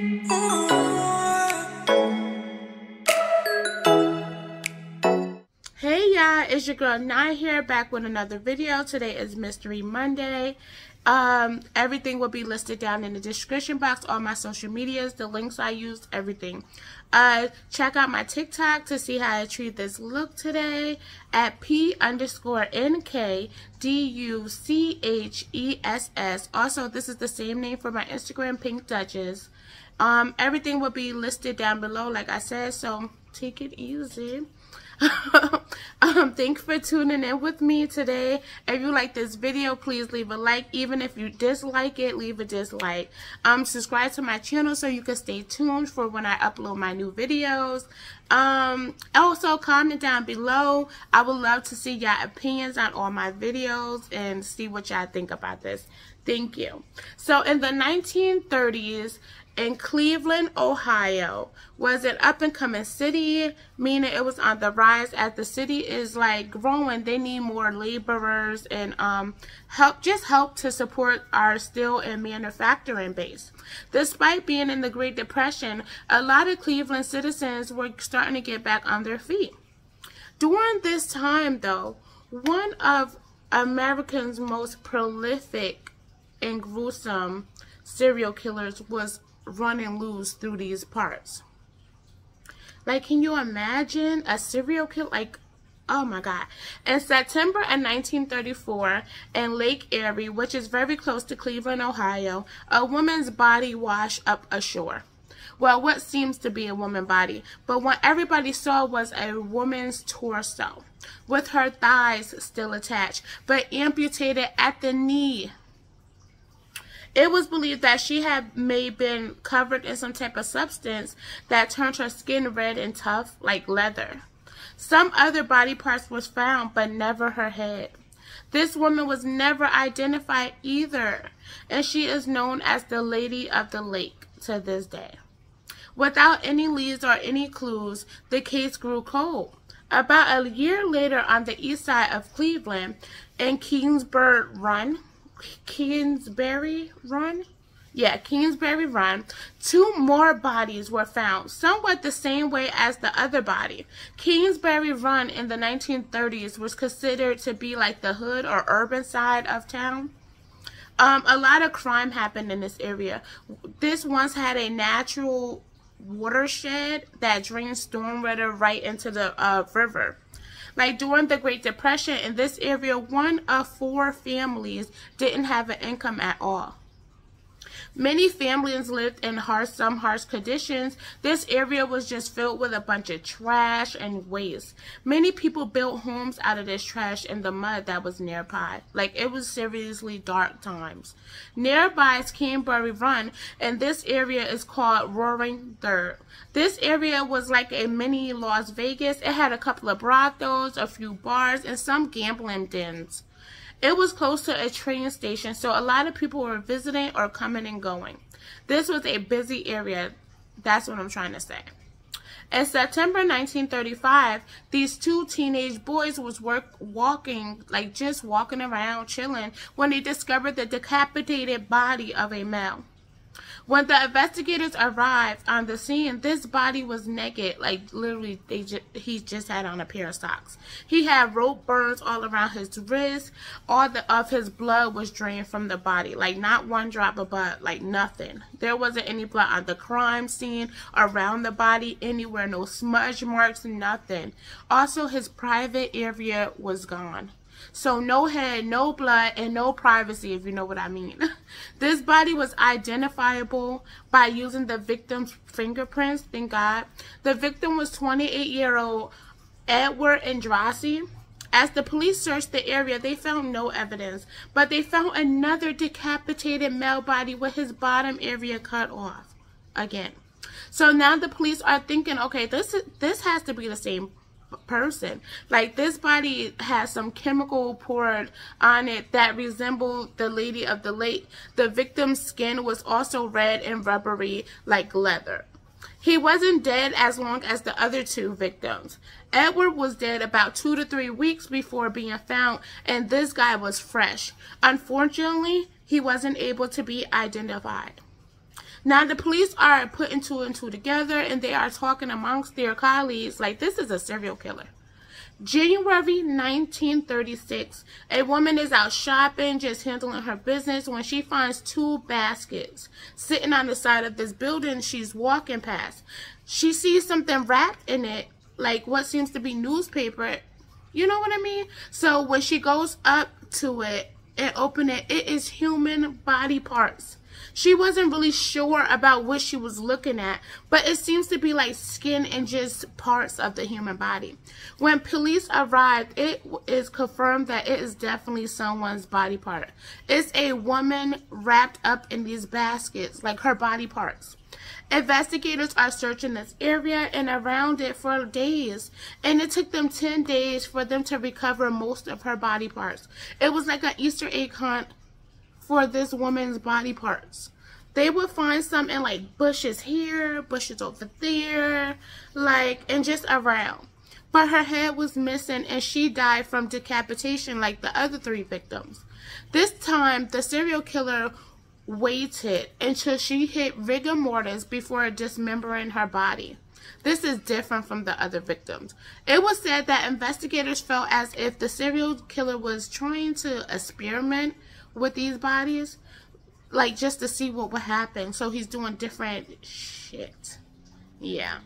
Hey y'all, it's your girl Niee here back with another video. Today is Mystery Monday. Um, everything will be listed down in the description box, all my social medias, the links I used, everything. Uh, check out my TikTok to see how I treat this look today at P underscore NK D U C H E S S. Also, this is the same name for my Instagram, Pink Duchess. Um, everything will be listed down below, like I said, so take it easy. um, thanks for tuning in with me today. If you like this video, please leave a like. Even if you dislike it, leave a dislike. Um, subscribe to my channel so you can stay tuned for when I upload my new videos. Um, also comment down below. I would love to see your opinions on all my videos and see what y'all think about this. Thank you. So in the 1930s, in Cleveland, Ohio, was an up and coming city, meaning it was on the rise as the city is like growing. They need more laborers and um, help, just help to support our steel and manufacturing base. Despite being in the Great Depression, a lot of Cleveland citizens were starting to get back on their feet. During this time, though, one of America's most prolific and gruesome serial killers was running loose through these parts. Like, can you imagine a serial killer? Like, oh my God. In September of 1934, in Lake Erie, which is very close to Cleveland, Ohio, a woman's body washed up ashore. Well, what seems to be a woman body, but what everybody saw was a woman's torso with her thighs still attached, but amputated at the knee it was believed that she had may been covered in some type of substance that turned her skin red and tough like leather. Some other body parts was found, but never her head. This woman was never identified either, and she is known as the Lady of the Lake to this day. Without any leads or any clues, the case grew cold. About a year later on the east side of Cleveland, in Kingsbury Run, Kingsbury Run. Yeah, Kingsbury Run. Two more bodies were found, somewhat the same way as the other body. Kingsbury Run in the 1930s was considered to be like the hood or urban side of town. Um, a lot of crime happened in this area. This once had a natural watershed that drained stormwater right into the uh, river. Like during the Great Depression in this area, one of four families didn't have an income at all. Many families lived in harsh, some harsh conditions. This area was just filled with a bunch of trash and waste. Many people built homes out of this trash and the mud that was nearby. Like it was seriously dark times. Nearby is Kingsbury Run, and this area is called Roaring Third. This area was like a mini Las Vegas. It had a couple of brothels, a few bars, and some gambling dens. It was close to a train station, so a lot of people were visiting or coming and going. This was a busy area. That's what I'm trying to say. In September 1935, these two teenage boys was work walking, like just walking around, chilling, when they discovered the decapitated body of a male. When the investigators arrived on the scene, this body was naked, like literally they just, he just had on a pair of socks. He had rope burns all around his wrist. All the, of his blood was drained from the body, like not one drop of blood, like nothing. There wasn't any blood on the crime scene, around the body, anywhere, no smudge marks, nothing. Also, his private area was gone. So no head, no blood, and no privacy, if you know what I mean. this body was identifiable by using the victim's fingerprints, thank God. The victim was 28-year-old Edward Andrassy. As the police searched the area, they found no evidence, but they found another decapitated male body with his bottom area cut off. Again. So now the police are thinking, okay, this this has to be the same person. Like this body has some chemical poured on it that resembled the lady of the lake. The victim's skin was also red and rubbery like leather. He wasn't dead as long as the other two victims. Edward was dead about two to three weeks before being found, and this guy was fresh. Unfortunately, he wasn't able to be identified. Now the police are putting two and two together and they are talking amongst their colleagues like this is a serial killer. January 1936, a woman is out shopping, just handling her business, when she finds two baskets sitting on the side of this building she's walking past. She sees something wrapped in it, like what seems to be newspaper. You know what I mean? So when she goes up to it and open it, it is human body parts. She wasn't really sure about what she was looking at, but it seems to be like skin and just parts of the human body. When police arrived, it is confirmed that it is definitely someone's body part. It's a woman wrapped up in these baskets, like her body parts. Investigators are searching this area and around it for days, and it took them 10 days for them to recover most of her body parts. It was like an Easter egg hunt for this woman's body parts. They would find some in like bushes here, bushes over there, like, and just around. But her head was missing and she died from decapitation like the other three victims. This time, the serial killer waited until she hit rigor mortis before dismembering her body. This is different from the other victims. It was said that investigators felt as if the serial killer was trying to experiment with these bodies, like just to see what would happen. So he's doing different shit. Yeah.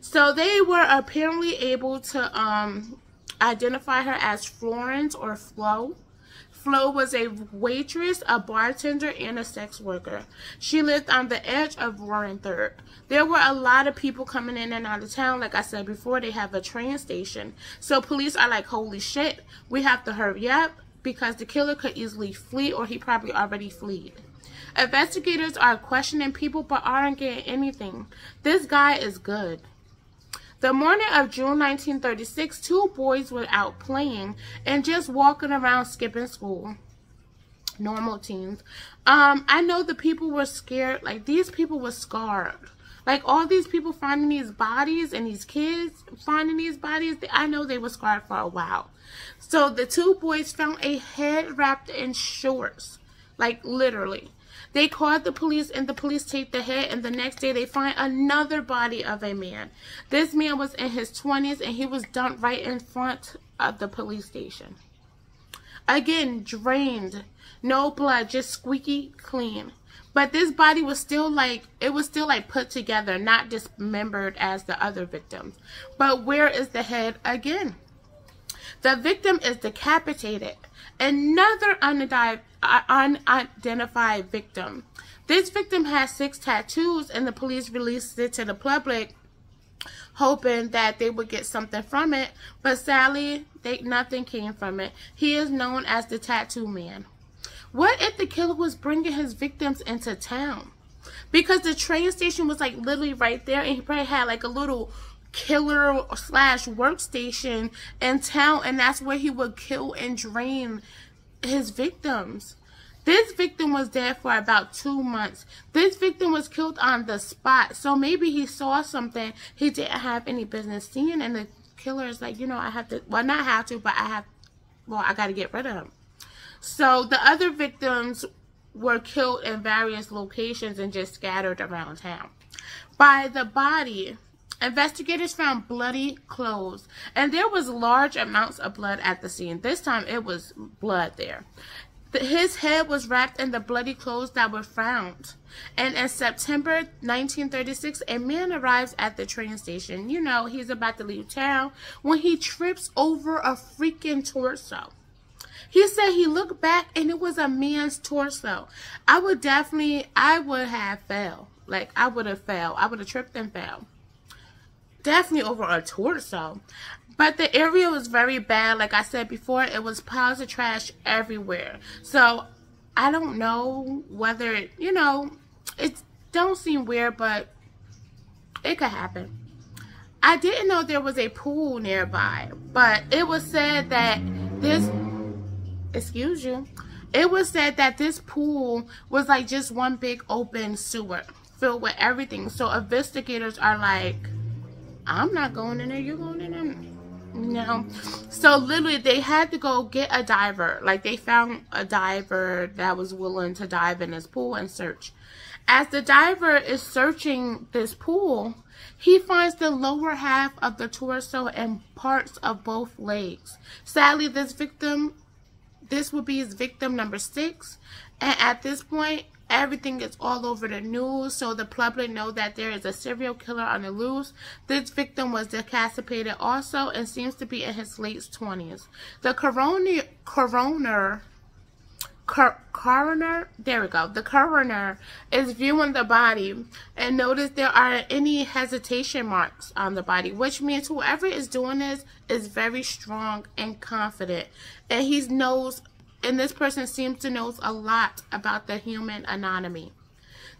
So they were apparently able to um, identify her as Florence or Flo. Flo was a waitress, a bartender, and a sex worker. She lived on the edge of Roaring Third. There were a lot of people coming in and out of town. Like I said before, they have a train station. So police are like, holy shit, we have to hurry up because the killer could easily flee or he probably already fled. Investigators are questioning people but aren't getting anything. This guy is good. The morning of June 1936, two boys were out playing and just walking around skipping school. Normal teens. Um, I know the people were scared. Like, these people were scarred. Like, all these people finding these bodies and these kids finding these bodies, I know they were scarred for a while. So the two boys found a head wrapped in shorts, like literally. They called the police and the police take the head and the next day they find another body of a man. This man was in his 20s and he was dumped right in front of the police station. Again, drained. No blood, just squeaky clean. But this body was still like, it was still like put together, not dismembered as the other victims. But where is the head again? The victim is decapitated. Another unidentified victim. This victim has six tattoos and the police released it to the public hoping that they would get something from it. But sadly, they, nothing came from it. He is known as the Tattoo Man. What if the killer was bringing his victims into town? Because the train station was like literally right there and he probably had like a little killer slash workstation in town and that's where he would kill and drain his victims. This victim was dead for about two months. This victim was killed on the spot. So maybe he saw something he didn't have any business seeing and the killer is like, you know, I have to, well, not have to, but I have, well, I got to get rid of him. So the other victims were killed in various locations and just scattered around town. By the body, Investigators found bloody clothes, and there was large amounts of blood at the scene. This time it was blood there. His head was wrapped in the bloody clothes that were found. And in September 1936, a man arrives at the train station. You know, he's about to leave town when he trips over a freaking torso. He said he looked back and it was a man's torso. I would definitely, I would have fell. Like, I would have fell. I would have tripped and fell definitely over a torso. But the area was very bad. Like I said before, it was piles of trash everywhere. So I don't know whether, it, you know, it don't seem weird, but it could happen. I didn't know there was a pool nearby, but it was said that this, excuse you, it was said that this pool was like just one big open sewer filled with everything. So investigators are like, I'm not going in there. You're going in there. No. So literally they had to go get a diver. Like they found a diver that was willing to dive in this pool and search. As the diver is searching this pool, he finds the lower half of the torso and parts of both legs. Sadly, this victim, this will be his victim number six. And at this point, everything is all over the news, so the public know that there is a serial killer on the loose. This victim was decapitated also and seems to be in his late 20s. The coroner, coroner coroner, there we go, the coroner is viewing the body and notice there aren't any hesitation marks on the body, which means whoever is doing this is very strong and confident. And he knows, and this person seems to knows a lot about the human anatomy.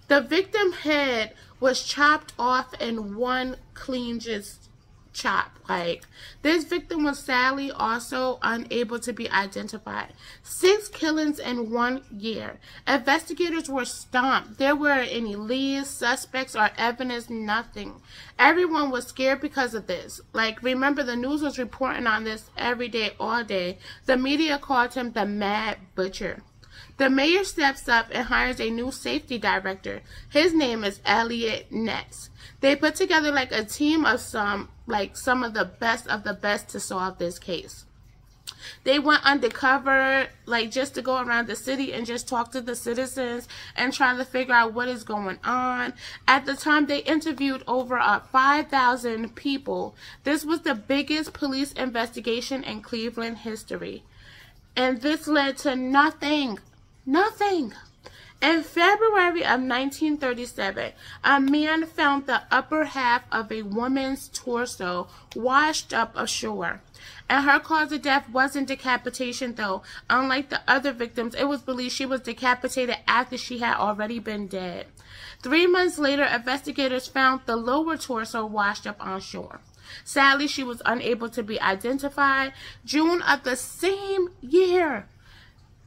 The victim head was chopped off in one clean just chop. Like, this victim was sadly also unable to be identified. Six killings in one year. Investigators were stumped. There were any leads, suspects, or evidence, nothing. Everyone was scared because of this. Like, remember, the news was reporting on this every day, all day. The media called him the Mad Butcher. The mayor steps up and hires a new safety director. His name is Eliot Ness. They put together like a team of some, like some of the best of the best to solve this case. They went undercover, like just to go around the city and just talk to the citizens and try to figure out what is going on. At the time, they interviewed over uh, 5,000 people. This was the biggest police investigation in Cleveland history. And this led to nothing Nothing. In February of 1937, a man found the upper half of a woman's torso washed up ashore. And her cause of death wasn't decapitation, though. Unlike the other victims, it was believed she was decapitated after she had already been dead. Three months later, investigators found the lower torso washed up on shore. Sadly, she was unable to be identified. June of the same year,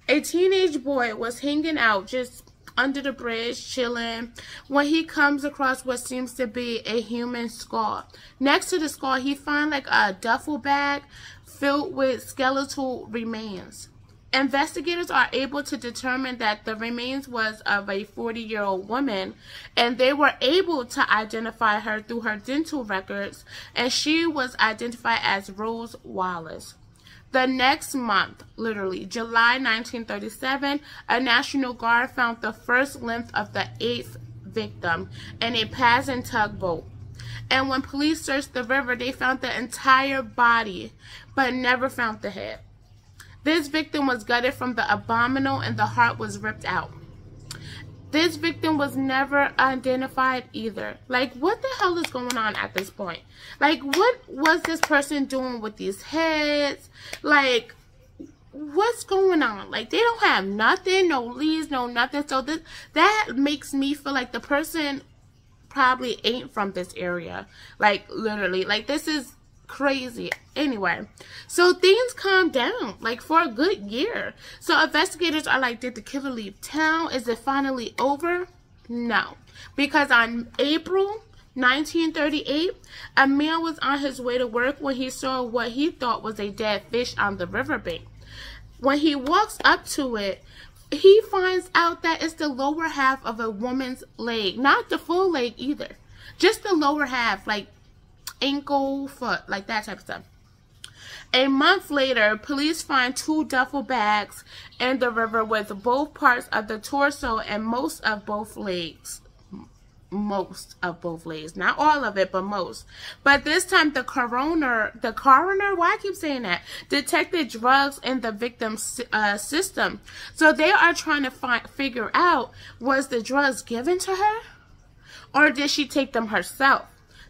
a teenage boy was hanging out just under the bridge chilling when he comes across what seems to be a human skull. Next to the skull, he finds like a duffel bag filled with skeletal remains. Investigators are able to determine that the remains was of a 40-year-old woman and they were able to identify her through her dental records and she was identified as Rose Wallace. The next month, literally, July 1937, a National Guard found the first limb of the eighth victim in a passing tugboat. And when police searched the river, they found the entire body, but never found the head. This victim was gutted from the abdominal and the heart was ripped out. This victim was never identified either. Like, what the hell is going on at this point? Like, what was this person doing with these heads? Like, what's going on? Like, they don't have nothing, no leads, no nothing. So this, that makes me feel like the person probably ain't from this area. Like, literally. Like, this is crazy. Anyway, so things calm down, like for a good year. So investigators are like, did the killer leave town? Is it finally over? No. Because on April 1938, a man was on his way to work when he saw what he thought was a dead fish on the riverbank. When he walks up to it, he finds out that it's the lower half of a woman's leg. Not the full leg either. Just the lower half, like ankle, foot, like that type of stuff. A month later, police find two duffel bags in the river with both parts of the torso and most of both legs. Most of both legs. Not all of it, but most. But this time the coroner, the coroner, why I keep saying that, detected drugs in the victim's uh, system. So they are trying to find, figure out, was the drugs given to her? Or did she take them herself?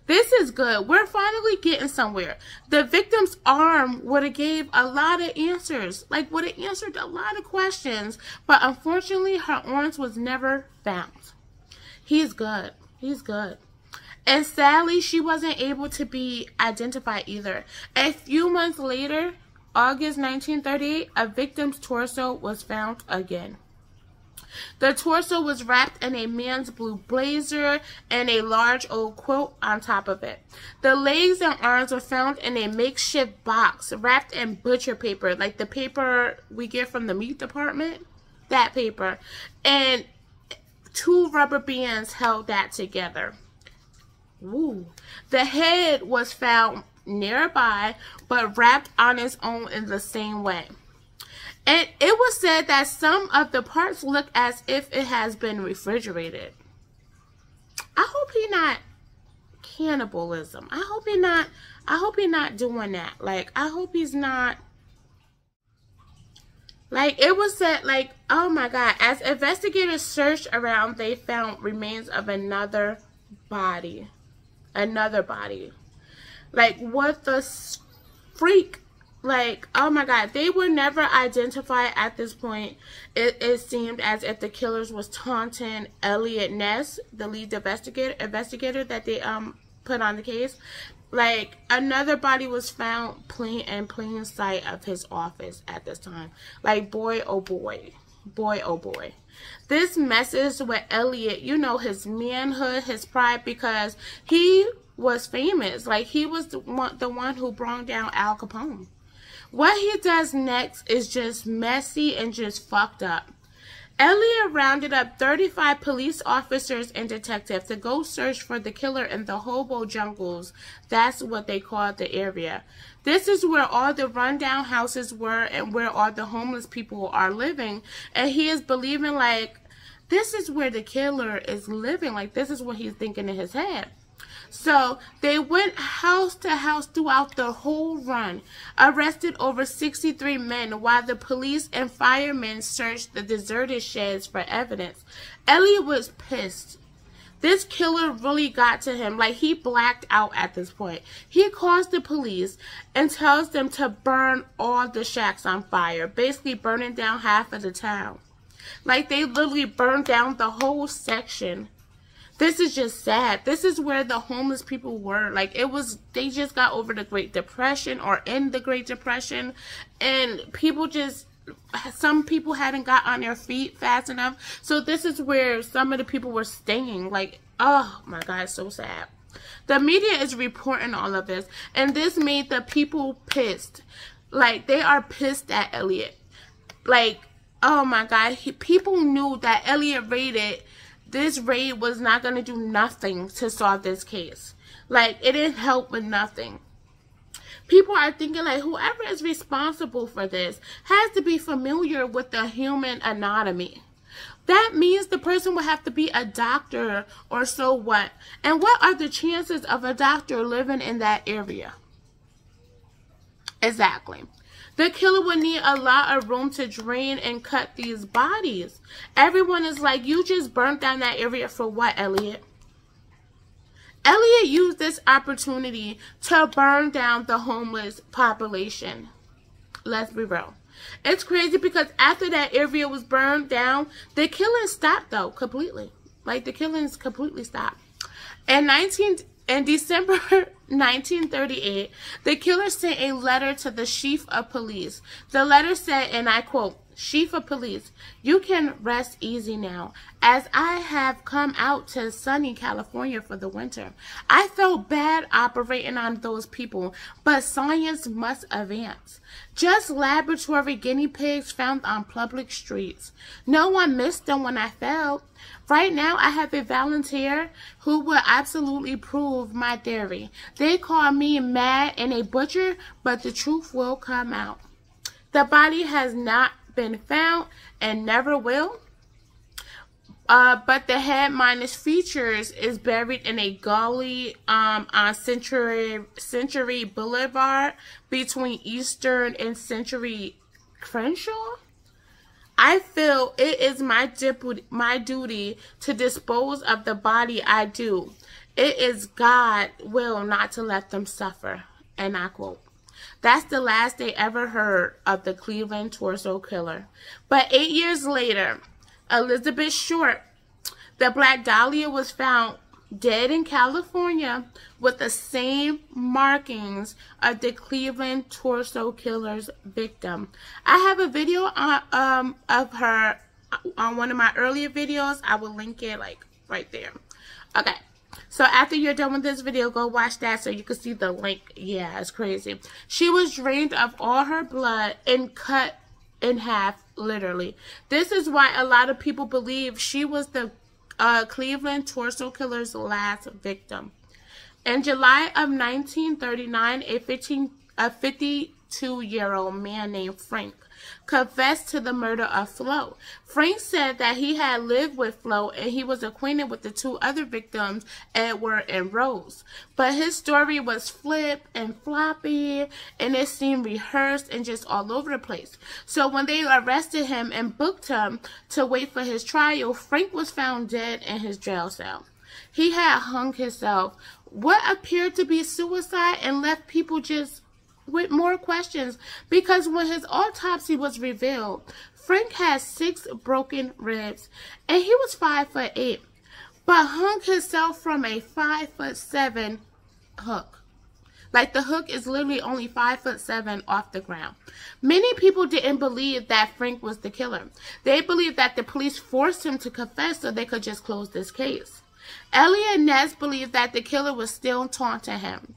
This is good. We're finally getting somewhere. The victim's arm would have gave a lot of answers, like would have answered a lot of questions, but unfortunately her arms was never found. He's good. He's good. And sadly, she wasn't able to be identified either. A few months later, August 1938, a victim's torso was found again. The torso was wrapped in a man's blue blazer and a large old quilt on top of it. The legs and arms were found in a makeshift box wrapped in butcher paper, like the paper we get from the meat department. That paper. And two rubber bands held that together. Ooh. The head was found nearby, but wrapped on its own in the same way. And it was said that some of the parts look as if it has been refrigerated. I hope he not cannibalism. I hope he not I hope he not doing that. Like I hope he's not like it was said like oh my god, as investigators searched around they found remains of another body. Another body. Like what the freak like oh my god they were never identified at this point. It, it seemed as if the killers was taunting Eliot Ness the lead investigator investigator that they um put on the case. Like another body was found plain in plain sight of his office at this time. Like boy oh boy. Boy oh boy. This messes with Eliot you know his manhood his pride because he was famous. Like he was the one, the one who brought down al capone what he does next is just messy and just fucked up. Elliot rounded up 35 police officers and detectives to go search for the killer in the hobo jungles. That's what they called the area. This is where all the rundown houses were and where all the homeless people are living. And he is believing like this is where the killer is living. Like this is what he's thinking in his head. So they went house to house throughout the whole run, arrested over 63 men while the police and firemen searched the deserted sheds for evidence. Eliot was pissed. This killer really got to him. Like he blacked out at this point. He calls the police and tells them to burn all the shacks on fire, basically burning down half of the town. Like they literally burned down the whole section this is just sad. This is where the homeless people were. Like it was, they just got over the Great Depression or in the Great Depression, and people just some people hadn't got on their feet fast enough. So this is where some of the people were staying. Like, oh my God, so sad. The media is reporting all of this, and this made the people pissed. Like, they are pissed at Eliot. Like, oh my God, he, people knew that Eliot raided this raid was not going to do nothing to solve this case. Like, it didn't help with nothing. People are thinking, like, whoever is responsible for this has to be familiar with the human anatomy. That means the person would have to be a doctor or so what. And what are the chances of a doctor living in that area? Exactly. The killer would need a lot of room to drain and cut these bodies. Everyone is like, you just burnt down that area for what, Eliot? Eliot used this opportunity to burn down the homeless population. Let's be real. It's crazy because after that area was burned down, the killing stopped though, completely. Like the killings completely stopped. In 19, in December 1938, the killer sent a letter to the chief of police. The letter said, and I quote, Chief of Police, you can rest easy now, as I have come out to sunny California for the winter. I felt bad operating on those people, but science must advance. Just laboratory guinea pigs found on public streets. No one missed them when I fell. Right now, I have a volunteer who will absolutely prove my theory. They call me mad and a butcher, but the truth will come out. The body has not been found and never will. Uh, but the head minus features is buried in a gully um, on Century Century Boulevard between Eastern and Century Crenshaw. I feel it is my my duty to dispose of the body I do. It is God will not to let them suffer. And I quote. That's the last they ever heard of the Cleveland torso killer. But eight years later, Elizabeth Short, the Black Dahlia was found dead in California with the same markings of the Cleveland torso killer's victim. I have a video on, um, of her on one of my earlier videos. I will link it like right there. Okay. So after you're done with this video, go watch that so you can see the link. Yeah, it's crazy. She was drained of all her blood and cut in half, literally. This is why a lot of people believe she was the uh, Cleveland torso killer's last victim. In July of 1939, a 15, a 52-year-old man named Frank confessed to the murder of Flo. Frank said that he had lived with Flo and he was acquainted with the two other victims, Edward and Rose. But his story was flip and floppy and it seemed rehearsed and just all over the place. So when they arrested him and booked him to wait for his trial, Frank was found dead in his jail cell. He had hung himself, what appeared to be suicide, and left people just with more questions because when his autopsy was revealed, Frank had six broken ribs and he was five foot eight, but hung himself from a five foot seven hook. Like the hook is literally only five foot seven off the ground. Many people didn't believe that Frank was the killer. They believed that the police forced him to confess so they could just close this case. Eliot Ness believed that the killer was still taunting him.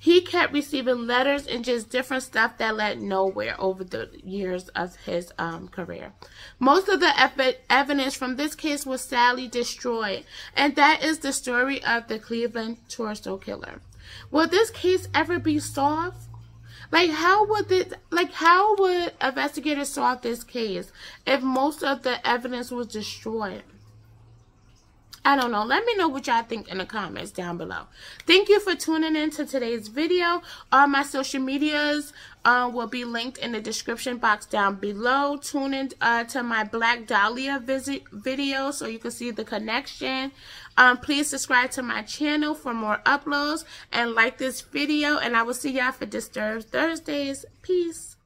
He kept receiving letters and just different stuff that led nowhere over the years of his um, career. Most of the ev evidence from this case was sadly destroyed, and that is the story of the Cleveland torso killer. Will this case ever be solved? Like how would this like how would investigators solve this case if most of the evidence was destroyed? I don't know. Let me know what y'all think in the comments down below. Thank you for tuning in to today's video. All my social medias uh, will be linked in the description box down below. Tune in uh, to my Black Dahlia visit video so you can see the connection. Um, please subscribe to my channel for more uploads and like this video. And I will see y'all for Disturbed Thursdays. Peace.